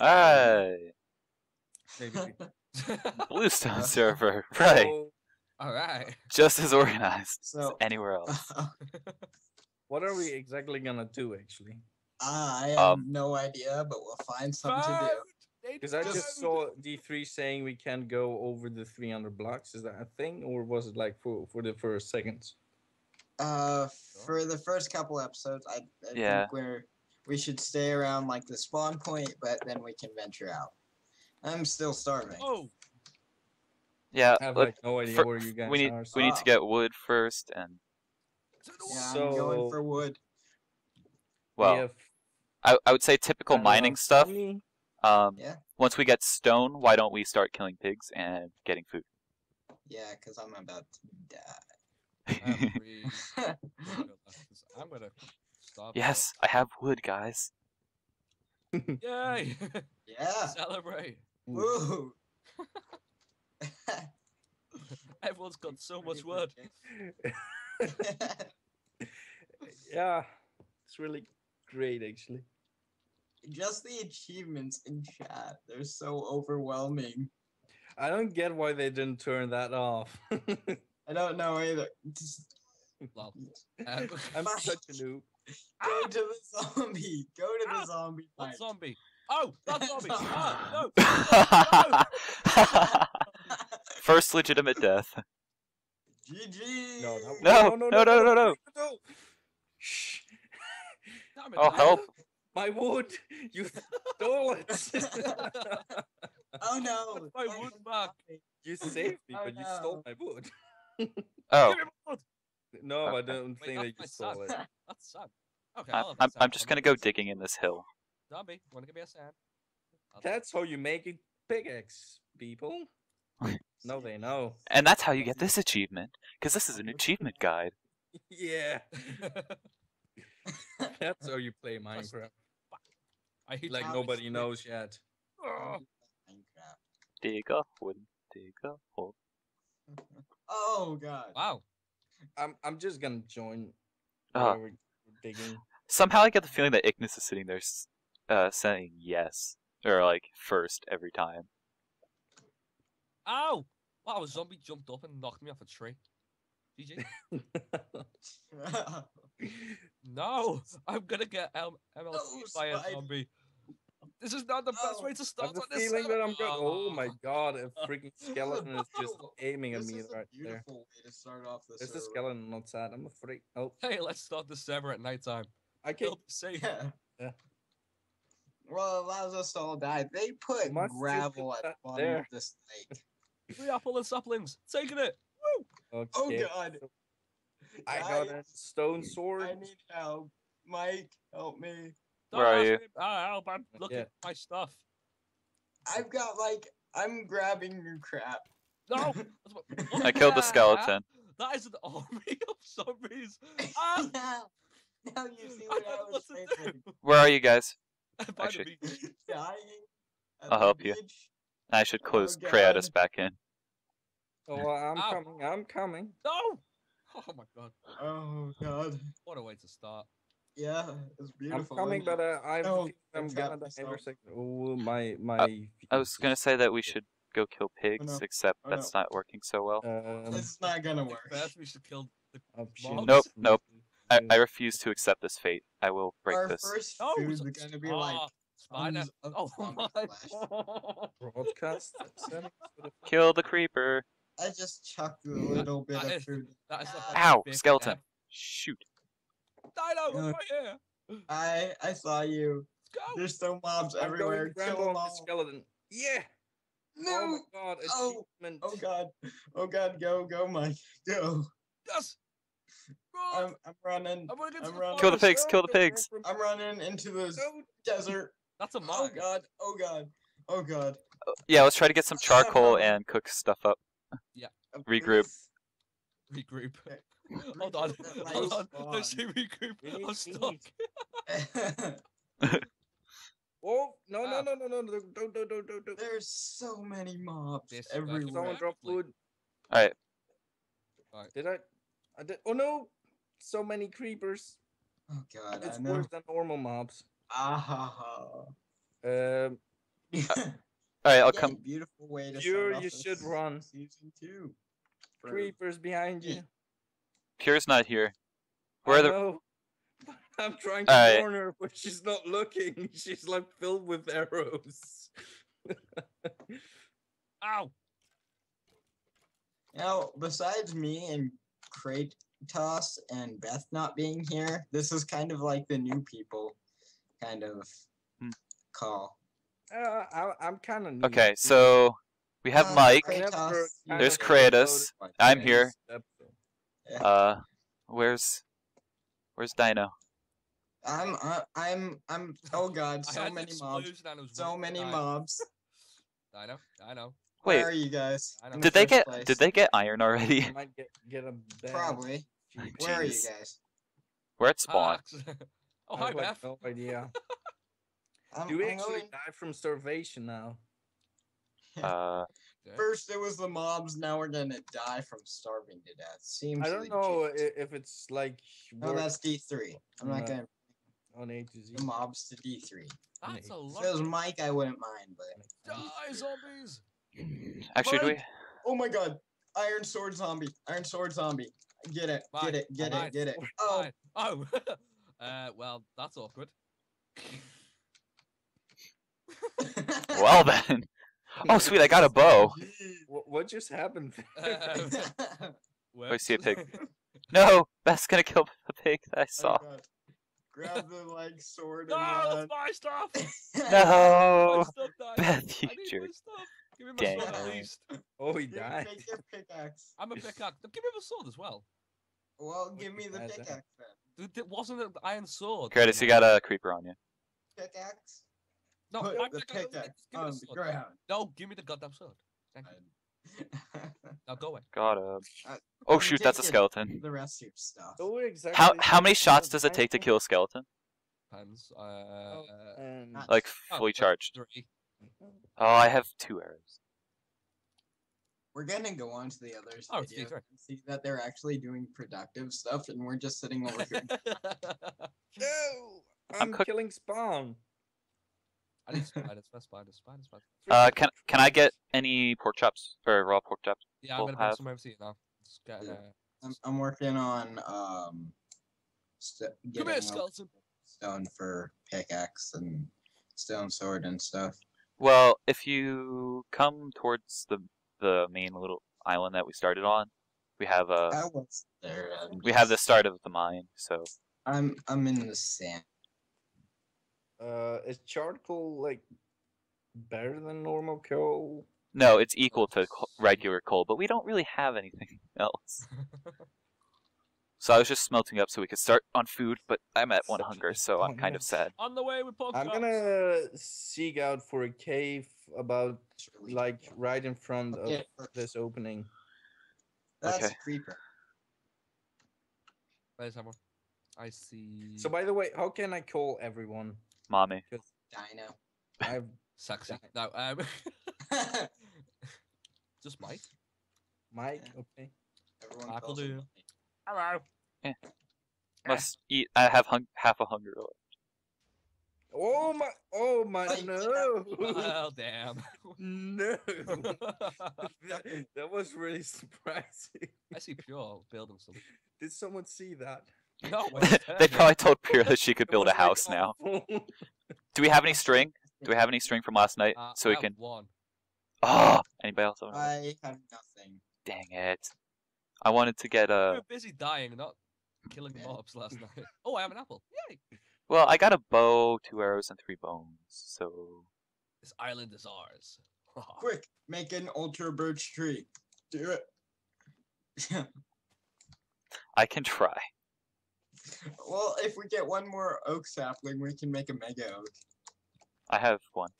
Alright. Maybe. Bluestone server. Right. Oh, All right. Just as organized as anywhere else. what are we exactly gonna do actually? I have Um, no idea, but we'll find something to do. Because I just saw D3 saying we can't go over the 300 blocks. Is that a thing, or was it like for for the first seconds? Uh, for the first couple episodes, I, I Yeah. think we're we should stay around like the spawn point, but then we can venture out. I'm still starving. Oh, Yeah, I have let- like no idea fir- where you guys we need are. we need to get wood first, and to Yeah, wall. I'm going for wood. We well, have, I I would say typical mining stuff. Um, Yeah. once we get stone, why don't we start killing pigs and getting food? Yeah, because I'm about to die. I have three wood left, 'cause I'm gonna stop. yes, I have wood, guys. Yay! Yeah. Celebrate. Woo. Everyone's got so much wood. yeah, it's really great actually. Just the achievements in chat, they're so overwhelming. I don't get why they didn't turn that off. I don't know either. Just Lol. Uh, I'm such a noob. Go to the zombie. Go to the Ah, zombie what zombie? Oh, that zombie! ah, no! First legitimate death. GG. No, that- No, no, no, no, no. no. Shh. Damn it, Oh man. help! My wood! You stole it! oh no. My wood back. you saved me, Oh, but you stole my wood. Oh, Give me wood! No, I don't Wait, think that you that's stole it. son. That's sad. Okay, I'm I'll have I'm, I'm just gonna go digging in this hill. Zombie, wanna give me a sand? That's how you make a pickaxe, people. No, they know. And that's how you get this achievement, because this is an achievement guide. Yeah, that's how you play Minecraft. I hate Like zombies. nobody knows yet. Ugh. Minecraft. Dig a hole, dig a hole. Oh god. Wow. I'm I'm just gonna join. Ah. Where we're digging. Somehow I get the feeling that Ikniz is sitting there, uh, saying yes or like first every time. Ow! Wow, a zombie jumped up and knocked me off a tree. GG. No! I'm gonna get M- MLC No, by a zombie. This is not the best oh, way to I start have the on this feeling that I'm going. Oh my god, a oh. freaking skeleton is just aiming at this me is a right there. beautiful way to start off the There's the server. skeleton outside. I'm afraid. Oh, Hey, let's start the server at nighttime. I can't. It'll be safe. Yeah. Yeah. Well, it allows us to all die. They put Must gravel put at the that bottom there? of this lake. Free apple and saplings. Taking it. Woo! Oh Okay. god. I got a stone sword. I need help. Mike, help me. Don't Where are you? me- Ah, help, I'm looking Yeah. at my stuff. I've got like I'm grabbing your crap. No! That's what- what I killed the skeleton. That is an army of zombies. Ah! now, now you see I what I, don't know was what to thinking. do. Where are you guys? By the Actually- beach. Dying. at I'll the help you. I should Oh, close God. Kreatos back in. Oh, well, I'm Ow. coming. I'm coming. No! Oh my god. Oh god. What a way to start. Yeah, it's beautiful. I'm coming, but uh, I'm No, I'm gonna tapped die myself. every second. Oh my my. I was gonna say that we should go kill pigs, no. except Oh, no. that's not working so well. Um, It's not gonna work. First, we should kill the. oh. Nope, Nope, nope. I, I refuse to accept this fate. I will break Our this. first No! food's so- gonna be like Spider. tons of Oh my flesh. broadcast settings for the Kill the creeper. I just chucked a little bit that of is- food. That is the Ow, fifth skeleton. death. Shoot. Dino, I'm Uh, right here. I I saw you. Let's go. There's still mobs I'm going everywhere. to Kill them on the all. skeleton. Yeah. No. Oh my god. Oh, Achievement. Oh god. Oh god. Go go Mike. Go. Yes. Run. I'm I'm running. I'm gonna get to I'm running. Kill the pigs, kill the pigs. I'm running into the Go. desert. That's a mob. Oh god. Oh god. Oh god. Yeah, let's try to get some charcoal and cook stuff up. Yeah. Regroup. Regroup. Okay. Hold on. Hold on. spawn. Let's see regroup. We I'm stuck. Oh no no Ah. no no no no! Don't don't don't don't don't! There's so many mobs This everywhere. Someone drop Correctly. food. Alright, Did I? I did. Oh no! So many creepers. Oh god. It's I know. worse than normal mobs. Ah ha ha. Um, All right, I'll Yeah, come. Beautiful way to Pure, start off you should run. Season two. For- Creepers behind you. Pure's not here. Where are the? know. I'm trying to Alright. warn her, but she's not looking. She's like filled with arrows. Ow! Now, besides me and Kreatos and Beth not being here, this is kind of like the new people kind of Hmm. call. Uh, I, I'm kind of Okay, so we have Uh, Mike. Kreatos, There's Kreatos. I'm here. Yeah. Uh, where's where's Dino? I'm uh, I'm I'm oh god, I so had an many mobs. explosion and it was So one many time. mobs. I know, I know. Wait, Where are you guys? I don't the did they get place? did they get iron already? I might get get a bad Probably. cheek. Where are you Jeez. guys? We're at spawn. Hacks. oh, I hi, have, like, Beth. no idea. I'm, Do we I'm actually going- die from starvation now? Uh, Okay. First it was the mobs, now we're gonna die from starving to death. Seems I don't know legit. i- if it's like No, worth that's D three. I'm not No. gonna on A to Z. the mobs to D three. That's a If it was Mike, I wouldn't mind, but Die, zombies! actually, do we? Oh my god, Iron Sword Zombie, Iron Sword Zombie. Get it, Mine, get it, get mine, it, get it. Oh, Oh, uh, well, that's awkward. Well then. Oh sweet, I got a bow. What, what just happened? Um, I see a pig. No, Beth's gonna kill the pig that I Oh saw. god. Grab the like sword no, and that's my stuff! run. My No, stuff died. Beth, I you need jerk. my stuff. Give me my Dang sword at least. oh, he died. Make your pickaxe. I'm a pickaxe. Give me my sword as well. Well, give me the pickaxe then. Dude, It wasn't an iron sword. Curtis, you got a creeper on you. Pickaxe. No, Put my the pickaxe- pickaxe give me on the the sword. ground. No, give me the goddamn sword. Thank you. Now go away. Got him. Uh, Oh shoot, that's a skeleton. the rest of your stuff. So exactly How how many shots does it take to kill a skeleton? Depends. Uh, And Not- Like oh, fully charged. Three. Oh, I have two arrows. We're gonna go on to the others Oh, video D3. and see that they're actually doing productive stuff, and we're just sitting over here. No, I'm I'm killing spawn. I need spiders. Where's spiders? Spiders. Spiders. Uh, can can I get any pork chops or raw pork chops? Yeah, I'm We'll gonna bring have- some over to you now. Just get, Yeah. uh, I'm, I'm working on um, st- Come getting here, skeleton. stone for pickaxe and stone sword and stuff. Well, if you come towards the the main little island that we started on, we have a I was there. I'm we have the start of the mine. So I'm I'm in the sand. Uh, is charcoal like better than normal coal? no, it's equal to co- regular coal, but we don't really have anything else. So I was just smelting up so we could start on food, but I'm at one hunger, so I'm kind of sad. On the way with pork I'm chops. gonna seek out for a cave about like right in front of Okay, first. this opening. That's Okay. a creeper. Where's someone? I see. So by the way, how can I call everyone? Mommy. Dino. I've sexy. No, um, just Mike. Mike. Yeah. Okay. Everyone Michael calls him do. Mike. Hello. Must eat. I have hung- half a hunger. left. Oh my! Oh my! Mike, No! Well, damn. no! that, that was really surprising. I see Pure building something. Did someone see that? No, they probably told Pure that she could build a house now. Do we have any string? Do we have any string from last night Uh, so we I have can? one. Oh, anybody else? have? I have nothing. Dang it! I wanted to get a. We a. were busy dying, not killing Yeah. mobs last night. Oh, I have an apple. Yay! Well, I got a bow, two arrows, and three bones. So This island is ours. Quick, make an ultra birch tree. Do it. I can try. Well, if we get one more oak sapling, we can make a mega oak. I have one.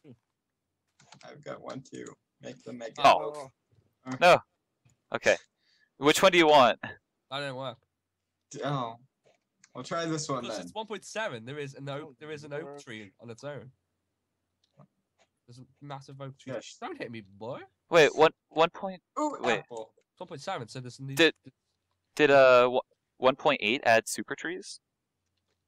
I've got one too. Make the mega oak. Oh. oak. Okay. Which one do you want? That didn't work. Oh. I'll try this one Plus, then. it's 1.7. There is an oak. Oh, There is an oak tree on its own. There's a massive oak tree. Yes. Don't hit me, boy. Wait, one one point. Ooh, wait. apple. 1.7. So there's Did- Did uh one point eight add super trees?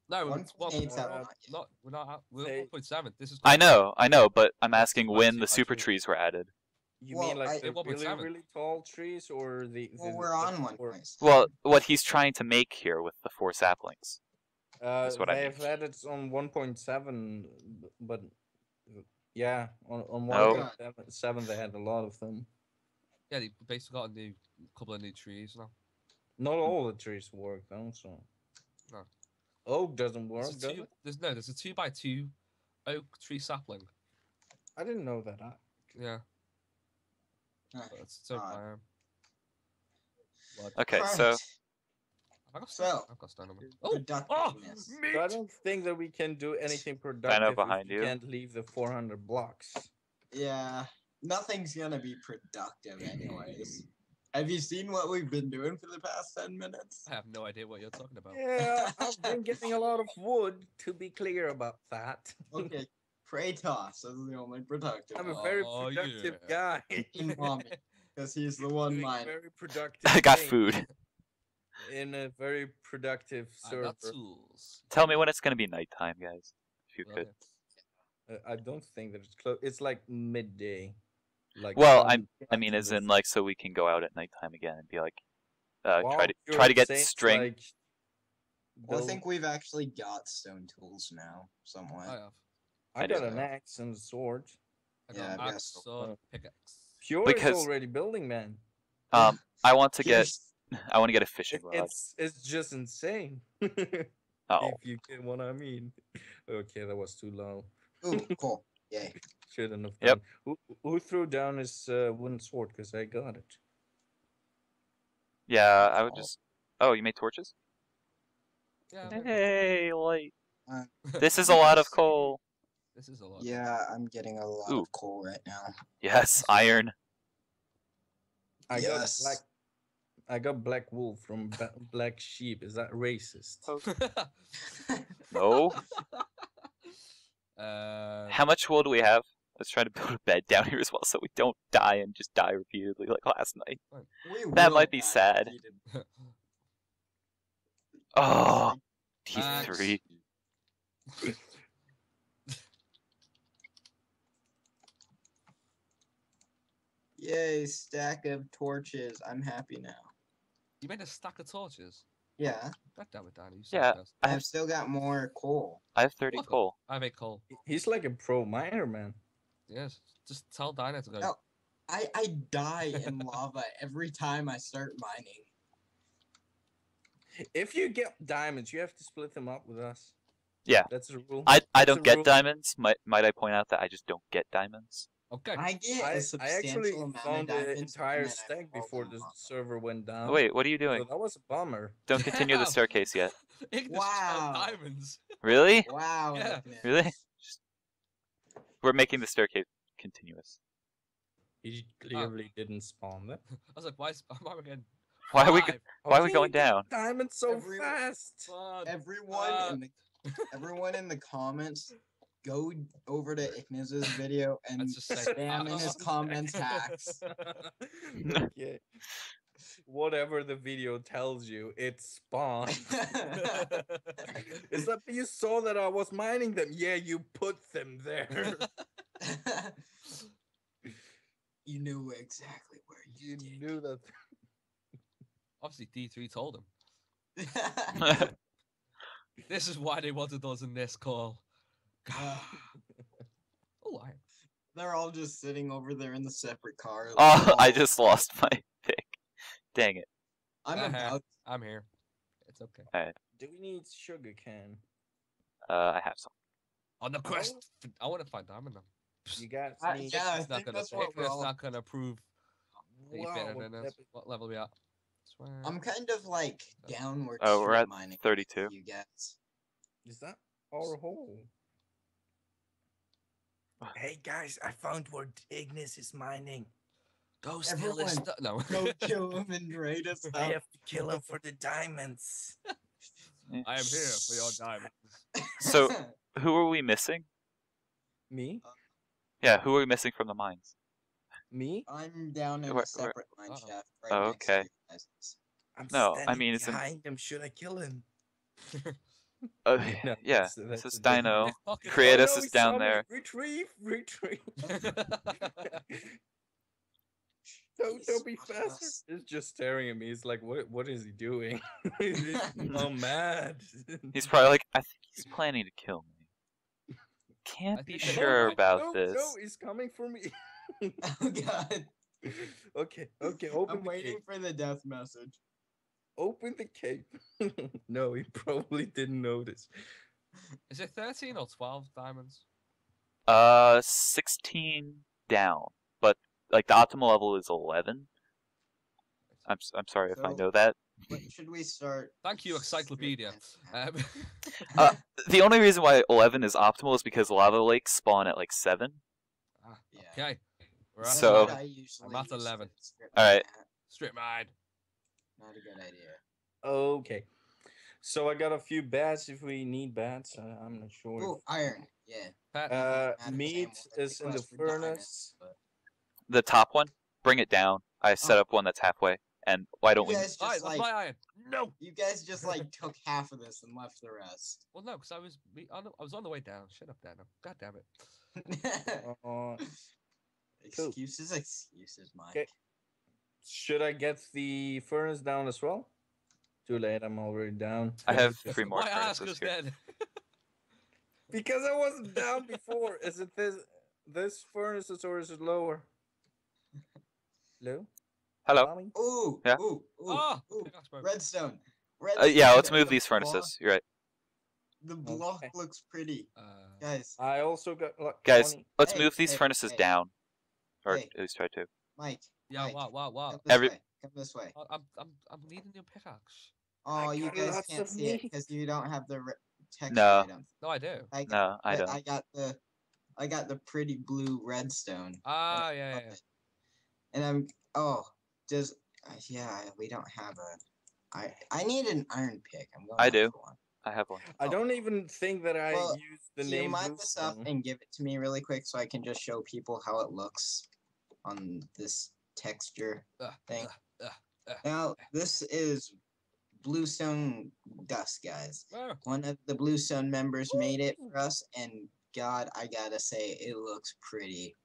No, it's one, 1.8's uh, not not we're not. We're Say- at 1.7. This is. I know, I know, but I'm asking By when two, the super trees were added. You Well, mean like I- the It won't be really, really tall trees or the? well, we're the on one four- point. Well, what he's trying to make here with the four saplings. Uh, That's what I they've mean. added on 1.7, but yeah, on on No. 1.7 they had a lot of them. Yeah, they basically got a new couple of new trees now. Not hmm. all the trees work though, so. No. Oak doesn't work, There's, a does it? there's no, there's a two by two oak tree sapling. I didn't know that. I- Yeah, Alright, but it's its own odd. Okay, so right. Have I got So- stone? I've got stone on me. Oh, Productiveness. Ah, so I don't think that we can do anything productive Dino if behind we you. can't leave the 400 blocks. Yeah, nothing's gonna be productive anyways. Have you seen what we've been doing for the past 10 minutes? I have no idea what you're talking about. Yeah, I've been getting a lot of wood, to be clear about that. Okay, Kreatos is the only productive I'm a one. very Oh, productive yeah. guy. in Mommy, because he's the one Doing mine. very productive I got things food. in a very productive I server. got tools. Tell me when it's gonna be nighttime, guys. If you could. Right. Uh, I don't think that it's close. It's like midday. Like Well, I'm- I mean, as in like so we can go out at nighttime again and be like, uh, Well, try to try to get saying, string. like, Well, I think we've actually got stone tools now, somewhat. I have. I I got an axe and a sword. I Yeah, got I axe, guess. sword, Uh, pickaxe. Pure Because- is already building, man. Um, I want to get I want to get a fishing rod. it's it's just insane. Oh, If you get what I mean. Okay, that was too low. Ooh, cool. Yay. Shouldn't have Yep. Who who threw down his uh, wooden sword? Because I got it. yeah. I would Oh. just. Oh, you made torches? Yeah. Hey, light. Uh, This is a lot of coal. This is a lot. Yeah, I'm getting a lot Ooh. of coal right now. Yes, iron. I Yes. got black. I got black wool from black sheep. Is that racist? Oh. No. uh, How much wool do we have? Let's try to build a bed down here as well, so we don't die and just die repeatedly like last night. We That might be sad. repeated- Oh, ah, D3. Yay, stack of torches. I'm happy now. you made a stack of torches. Yeah, God damn it, Danny. Yeah. I I've have still got more coal. I have 30 Look. coal. I have eight coal. He's like a pro miner, man. Yes. Just tell Dino to go. No. I, I die in lava every time I start mining. If you get diamonds, you have to split them up with us. Yeah. That's the rule. I I That's don't get rule. diamonds. Might might I point out that I just don't get diamonds? Okay. I get I, a I substantial actually amount of found the diamonds, entire and then I stack before the lava. server went down. Wait, what are you so doing? that was a bummer. Don't continue the staircase yet. Ikniz Wow. diamonds. Really? Wow. Yeah. Really? We're making the staircase continuous. He clearly didn't spawn them. I was like, why is why am I getting Why are we go- five? why are we going down? Diamonds so Every- fast. Fun. Everyone Uh, in the everyone in the comments, go over to Ikniz's video and just say spam in his comments hacks. okay. Whatever the video tells you, it's spawn. Is that you saw that I was mining them? Yeah, you put them there. you knew exactly where you, you dig. knew that. Obviously, D3 told him. This is why they wanted us in this call. Oh, I. They're all just sitting over there in the separate car. Oh, I just lost my pick. Dang it. I'm Uh-huh. about. I'm here. It's okay. Do we need sugar cane? Uh, I have some. On the quest, for- I want to find diamond now. You guys Uh, need. yeah, I It's not think gonna. that's what we're Ikniz all. not gonna prove that you're Wow, better what than us. What level we at? Swear. I'm kind of like downward. Oh, we're at mining. 32. You guys. Is that our hole? Hey guys, I found where Ikniz is mining. Go steal this everyone, stuff. No. Go kill him and raid us. I have to kill him for the diamonds. I am here for your diamonds. So, who are we missing? Me? Yeah, who are we missing from the mines? Me? I'm down in Where- a separate mine uh-oh. shaft. Right Oh, next to okay. you guys. I'm No, I mean, it's in- behind him. Should I kill him? Uh, No, yeah, that's- that's this is Dino. They Kreatos Oh, is down there. Retrieve, retrieve. Don't, don't be Jesus faster. He's just staring at me. He's like, what? What is he doing? He's so mad. He's probably like, I think he's planning to kill me. Can't be sure might. about no, this. No, he's coming for me. oh god. okay, okay. Open I'm the waiting cape. for the death message. Open the cape. no, he probably didn't notice. Is it 13 or 12 diamonds? Uh, 16 down, but like the optimal level is 11. I'm s- I'm sorry if I know that. Should we start? Thank you, Encyclopedia. Um, Uh, The only reason why 11 is optimal is because lava lakes spawn at like 7. ah, Yeah. okay. We're So- I usually I'm at 11. Alright. my hat. Strip mine. Not a good idea. Okay. So I got a few bats if we need bats. Uh, I'm not sure. Oh, iron. Yeah. Uh, meat is in the request for diamonds, furnace. but- The top one, bring it down. I set Oh. up one that's halfway. And why don't You we? guys Alright, just that's like my iron. No. you guys just like took half of this and left the rest. Well, no, because I was me- on the, I was on the way down. Shut up, Dino. God damn it. Uh, excuses, excuses, Mike. Okay. should I get the furnace down as well? Too late. I'm already down. I have three more my ass furnaces was here. dead. Because I wasn't down before. Is it this this furnaces or is it lower? Hello? Hello. Ooh, Yeah. ooh, ooh, oh, ooh. pickaxe broke. Redstone. Uh, yeah, let's move the these block- furnaces. You're right, The block Okay. looks pretty, Uh, guys. I also got like guys. 20 Let's Hey, move these hey, furnaces hey. down, or Hey. at least try to. Mike, yeah, Mike, wow, wow, what? come this Every- way. Come this way. I- I'm, I'm, I'm needing your pickaxe. Oh, you guys can't of see it because you don't have the re- texture No. items. No, I do. I got, No, I don't. I got the, I got the pretty blue redstone. Ah, yeah, yeah. Love yeah. it. And I'm oh, does uh, yeah, we don't have a. I I need an iron pick. I'm going. I do. one. I have one. I Oh. don't even think that I Well, used the Can you name. mine this up mm-hmm. and give it to me really quick so I can just show people how it looks on this texture Ugh, thing. ugh, ugh, ugh. Now uh. this is bluestone dust, guys. Oh, One of the bluestone members made it for us, and God, I gotta say, it looks pretty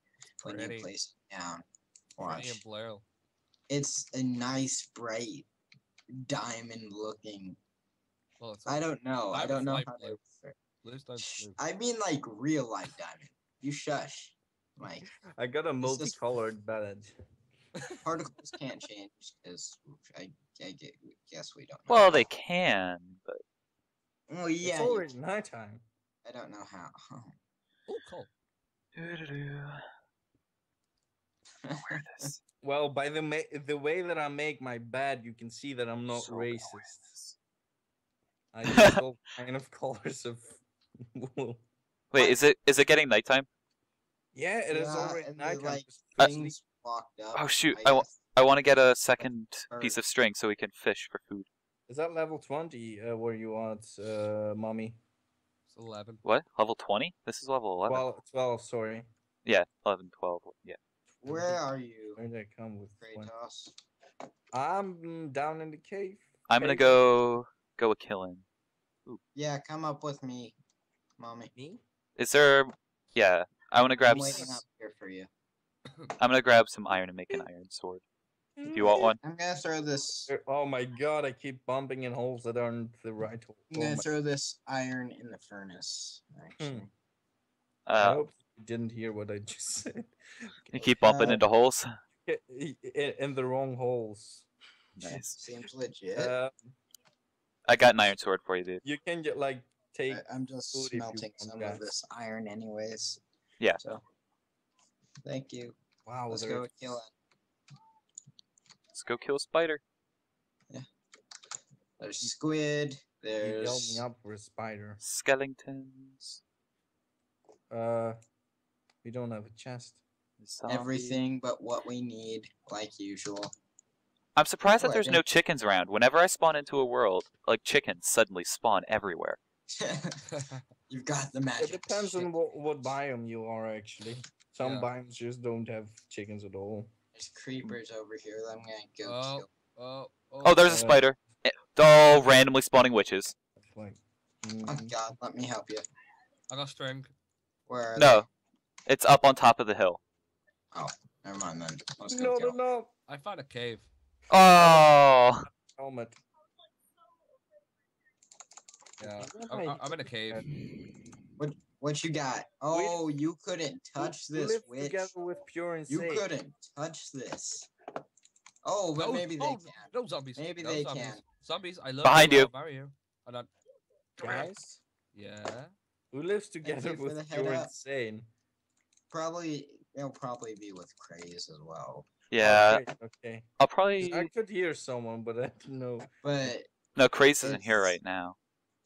when you place it down. Pretty Watch. and. It's a nice, bright, diamond-looking. Well, it's I don't know. I don't know light how blue. to. refer- blue. I mean, like real light diamond. You shush, Mike. I got a multicolored badge. Particles can't change because I, I gue- guess we don't. Know Well, how. they can, but Well, yeah. it's you already can. nighttime. I don't know how. Oh, cool. where it is. Well, by the ma- the way that I make my bed, you can see that I'm not So racist. I use all kind of colors of wool. Wait, is it is it getting nighttime? Yeah, it is Yeah, already and the, nighttime. like, just. Things locked up. Oh shoot! I, wa- I want to get a second Or- piece of string so we can fish for food. Is that level twenty? Uh, where you want, uh, mommy? It's 11. What? Level twenty? This is level eleven. 12, 12, Sorry, Yeah, 11, 12. Yeah. Where are you, where did I come with? 20? Kreatos? I'm down in the cave. I'm gonna go go a killing. Yeah, come up with me, mommy. Me? Is there? Yeah, I want to grab. I'm s- waiting up here for you. I'm gonna grab some iron and make an iron sword. Do you want one? I'm gonna throw this. Oh my god! I keep bumping in holes that aren't the right hole. I'm gonna my- throw this iron in the furnace. Actually. I Uh, hope you didn't hear what I just said. you keep bumping Uh, into holes. I- I- In the wrong holes. Nice. Seems legit. Uh, I got an iron sword for you, dude. you can get like take. I, I'm just food if you smelting want, some guys. of this iron, anyways. Yeah. So, thank you. Wow, Let's there- go kill it. Let's go kill a spider. Yeah. There's squid. You yelled me up for a spider. Skeletons. Uh, we don't have a chest. everything but what we need, like usual. I'm surprised that Oh, there's no chickens around. Whenever I spawn into a world, like chickens suddenly spawn everywhere. You've got the magic. It depends shit. on what, what biome you are actually. Some Yeah. biomes just don't have chickens at all. There's creepers over here that I'm gonna go Oh. kill. Oh, Oh, there's a Uh, spider. Oh, randomly spawning witches. It's like Oh Mhm. God, let me help you. I got string. Where? Are No, it's up on top of the hill. Oh, Never mind then. Let's go No, no, kill. no. I found a cave. Oh, Helmet. Yeah, I'm, I I'm- I'm in a cave. What What you got? Oh, you couldn't touch We this live witch. together with pure You insane. couldn't touch this. Oh, but No, maybe they oh, can. No zombies. Maybe no they zombies. can. Zombies, I love Behind you. you. You. And then, Guys, yeah. who lives together with the pure up. insane? Probably it'll probably be with Craze as well. yeah. Great, okay. I'll probably. I could hear someone, but I don't know. But No, Craze isn't here right now.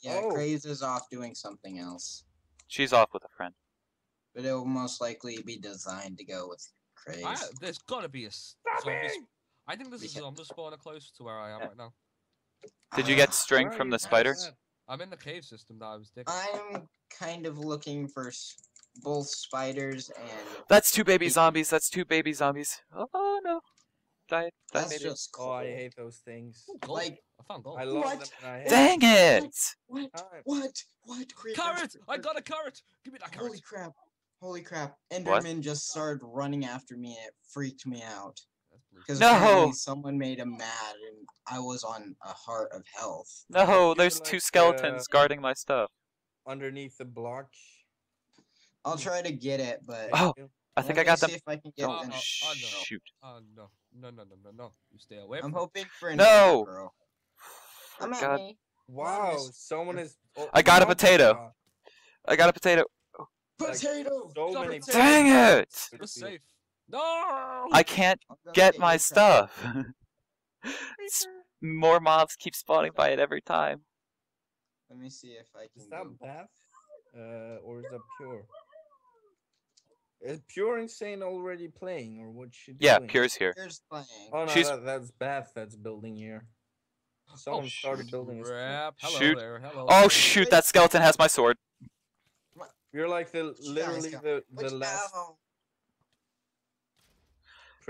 yeah, Oh. Craze is off doing something else. She's off with a friend. But it will most likely be designed to go with Craze. I, there's gotta be a s- Stop zombie. it! sp- I think there's a Because- zombie spawner close to where I am Yeah. right now. Did you get string Where from the spiders? I'm in the cave system that I was digging. I'm kind of looking for s- both spiders and That's two baby zombies. That's two baby zombies. Oh no. Die, die that's baby. just Oh, I hate those things. Gold. like- I found gold. I love What? them. And I hate Dang it! What? time. What? What? Creepers, Carrot! I got a carrot! Give me that carrot! Holy crap! Holy crap! Enderman just started running after me and it freaked me out. Because No! someone made him mad and I was on a heart of health. No, there's two skeletons uh, guarding my stuff. Underneath the block. I'll try to get it, but Oh, I think I got me them. See if I can get Oh, them. oh, oh, no. Shoot. Oh no. No, no, no, no, no. You stay away I'm hoping for an No! girl. For Come at God, me. Wow, Miss- someone is. oh, I got a potato. I got a potato. like, Potato. So Stop many. it. Dang it! potatoes. We're safe. No! I can't get my stuff. More mobs keep spawning by it every time. Let me see if I Is can. that go- Beth? Uh, or is that Pure? Is Pure Insane already playing, or what's she doing? Yeah, doing? Pure's here. Here's playing. Oh no, She's- that, that's Beth that's building here. Oh, Someone started shoot, building. a. Crap. Hello Shoot. there. Hello. Oh there. shoot, that skeleton has my sword. You're like the literally got- the Which the last.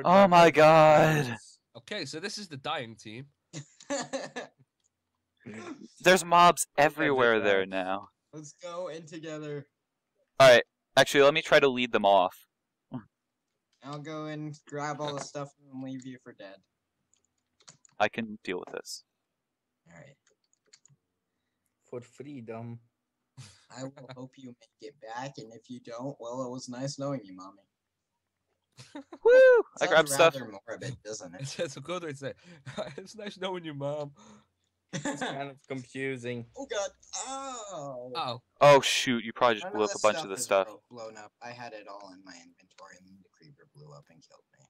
Oh my God. Okay, so this is the dying team. There's mobs everywhere there now. Let's go in together. Alright, actually, let me try to lead them off. I'll go and grab all the stuff and leave you for dead. I can deal with this. Alright. For freedom. I will hope you make it back, and if you don't, well, it was nice knowing you, mommy. Woo! I Sounds grabbed stuff. rather morbid, doesn't it? It's, it's a good way to say. it's nice knowing you, mom. It's kind of confusing. oh god! Oh! Oh, Oh shoot, you probably just None blew up a bunch of the stuff. Blown up. I had it all in my inventory, and the creeper blew up and killed me.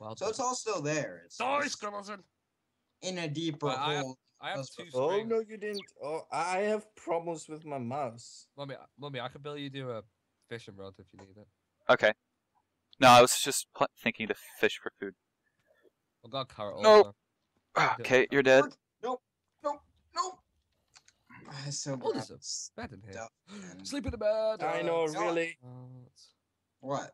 well So it's all still there. It's Die, just skeleton! in a deeper Well, I have- hole. I have That's two Oh strings. no, you didn't. Oh, I have problems with my mouse. Mummy, mummy, I can build you do a fishing rod if you need it. Okay. No, I was just pl- thinking to fish for food. I got a carrot Nope. Ah, Okay, you're dead. I so Oh, there's grabbed bed in here. stuff and- Sleep in the bed. I know, uh, really. uh, What?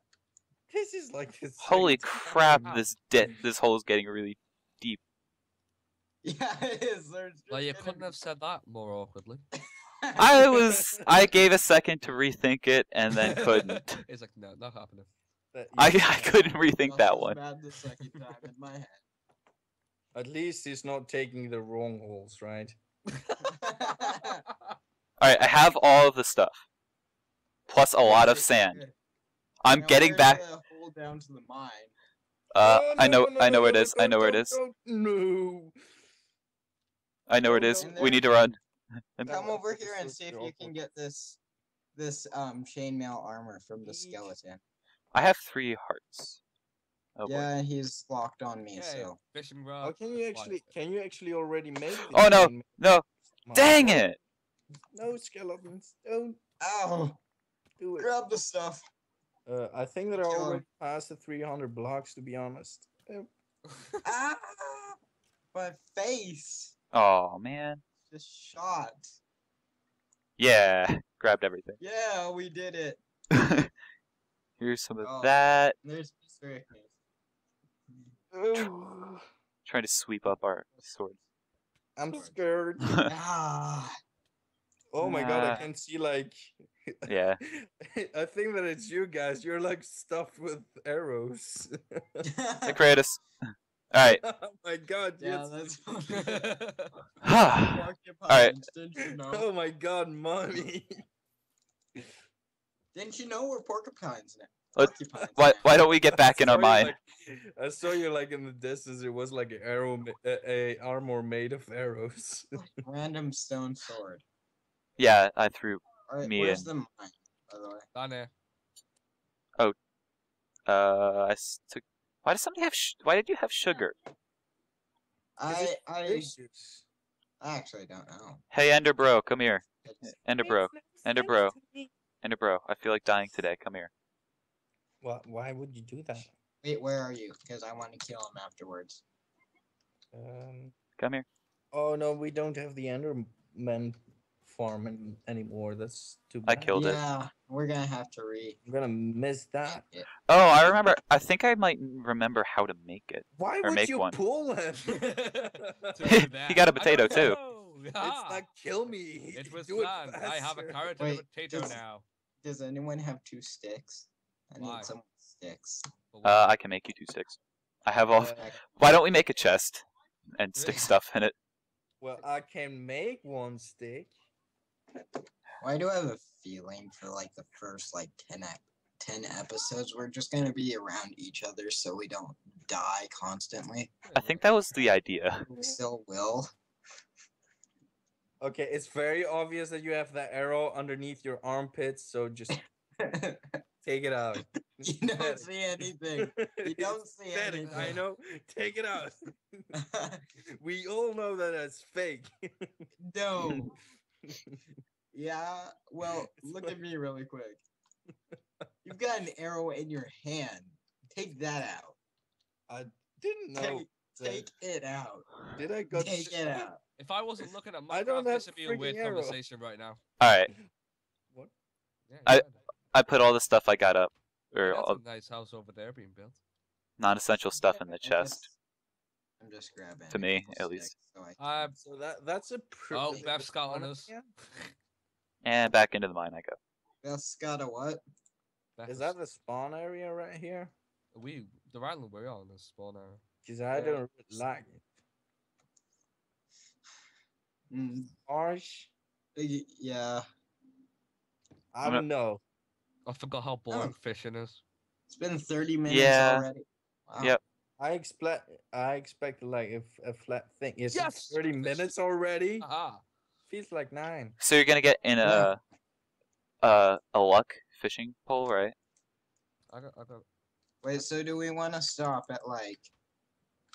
This is like this. Holy crap, this de- this hole is getting really deep. Yeah, it is. Well, just you couldn't have said that more awkwardly. I was I gave a second to rethink it and then couldn't. It's like, no, not happening. I I couldn't rethink that one. The second time in my head. At least he's not taking the wrong holes, right? Alright, I have all of the stuff. Plus a lot of sand. I'm Now, getting back the hole down to the mine. uh Oh, I know no, I know where it is. I know where it don't, is. don't, No. I know where it is. no. In We need to run. Come over here and see if you can get this this um chainmail armor from the skeleton. I have three hearts. Oh boy. yeah, he's locked on me, Okay, so fishing How rod. Oh, can you actually? Can you actually already make? Oh, no. chain No, dang it! No skeletons. Don't Ow! do it. Grab the stuff. Uh, I think that I Kill 'em. already passed the 300 blocks. To be honest. Ah! My face Oh man. just shot. Yeah, grabbed everything. Yeah, we did it. Here's some of Oh. that. There's Mr. Ikniz. oh, Trying to sweep up our swords. I'm scared. ah! Oh my god, I can see like. Yeah. I think that it's you guys. You're like stuffed with arrows. Hey, Kreatos. Alright. oh my god, yeah, yes. that's Alright. you know? Oh my god, mommy. Didn't you know we're porcupines now? Let- Porcupines Why, why don't we get back in our mind? like- I saw you like in the distance. It was like an arrow, a, a armor made of arrows. Random stone sword. Yeah, I threw. Alright, Me where's and- the mine, by the way? Down there. Uh, I took. Why does somebody have? Sh- why did you have sugar? I I I actually don't know. Hey, Ender Bro, come here. It's- Ender Bro, Ender Bro, Ender Bro. I feel like dying today. Come here. Why, why would you do that? Wait, where are you? Because I want to kill him afterwards. Um, Come here. oh no, we don't have the Enderman farm an- anymore. That's too bad. I bad. killed it. yeah, we're gonna have to re. I'm gonna miss that. it. Oh, I remember. I think I might remember how to make it. Why Or would make you one. pull him? To He do that. got a potato, too. know. it's Ah, not kill me. It was Do planned. I have a faster. carrot and a potato does- now. Does anyone have two sticks? I Why? need some sticks. Uh, I can make you two sticks. I have all. Why don't we make a chest and stick stuff in it? well, I can make one stick. Why do I have a feeling for like the first like 10, ep- 10 episodes we're just gonna be around each other so we don't die constantly? I think that was the idea. We still will. Okay, it's very obvious that you have that arrow underneath your armpits, so just take it out. you don't see anything. You don't see anything. I know. Take it out. we all know that that's fake. no. Yeah, well, It's look like- at me really quick. You've got an arrow in your hand. Take that out. I didn't know. Take, that- take it out. Did I go? Take it out. If I wasn't looking at I don't Minecraft, have this would be a weird arrow. conversation right now. All right, Yeah, I- you had it. I put all the stuff I got up, or That's all a nice house over there being built. non-essential stuff in the I'm chest. just- I'm just grabbing. To me, at least. so I Um, So that that's a. Pr- Oh, is it Beth's the got spawn on us. And back into the mine I go. Beth's got a what? Beth Is that the spawn area right here? we the island we're on is spawn area. Because I Yeah. don't like it. Mm, Harsh. yeah, I I'm don't know. I forgot how oh. boring fishing is. it's been 30 minutes Yeah. already. Wow. Yep. I expect I expect like a flat thing. Is Yes! 30 minutes already? Aha! Feels like nine. So you're gonna get in Yeah. a, a a luck fishing pole, right? I got, I got. Wait, so do we want to stop at like?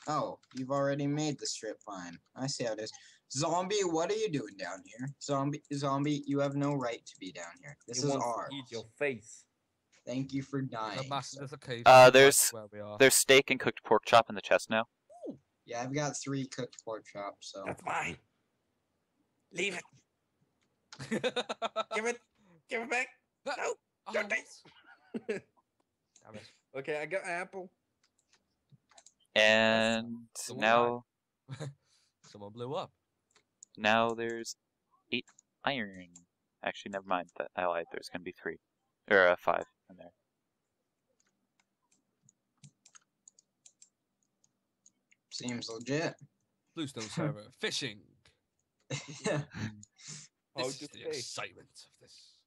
Oh, you've already made the strip line. I see how it is. Zombie, what are you doing down here? Zombie, zombie, you have no right to be down here. This It is wants to ours. Eat your face. Thank you for The dying. master sir. there's a cave. Uh, there's- where we are. There's steak and cooked pork chop in the chest now. Yeah, I've got three cooked pork chops. So That's mine. Leave it. Give it. Give it back. No. Oh, don't take- Damn it. Okay, I got an apple. And now Someone blew up. Now there's eight iron. Actually, never mind. That I lied. There's gonna be three or uh, five in there. seems legit. Bluestone server fishing. How This to is the fish. excitement of this.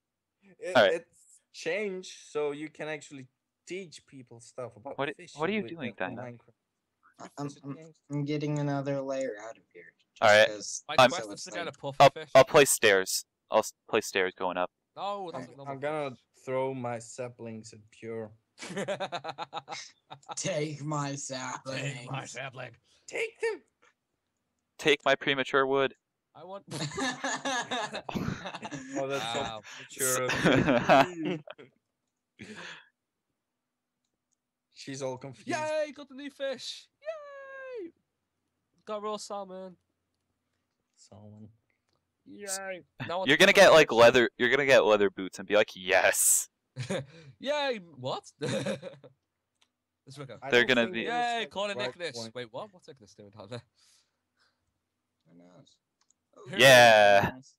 It, Alright. It's changed, so you can actually teach people stuff about What fishing. what are you doing, with the Dino? Minecraft. I'm, I'm. I'm getting another layer out of here. Just Alright, 'cause- My I'm- quest so is it's to get a like- puffer I'll fish. I'll play stairs. I'll play stairs going up. No, I'm, I'm gonna throw my saplings at pure. Take my sapling. Take my sapling. Take them. Take my premature wood. I want. Oh, that's so Wow. mature. of you. She's all confused. Yay! Got the new fish. Yay! Got raw salmon. Salmon. Yay! Now You're gonna get like leather. You're gonna get leather boots and be like, yes. Yay! What? Let's look up. I They're gonna be- it Yay! at Call it the right Ikniz. point. Wait, what? What's Ikniz doing down there? Who knows? Who Yeah. Nice.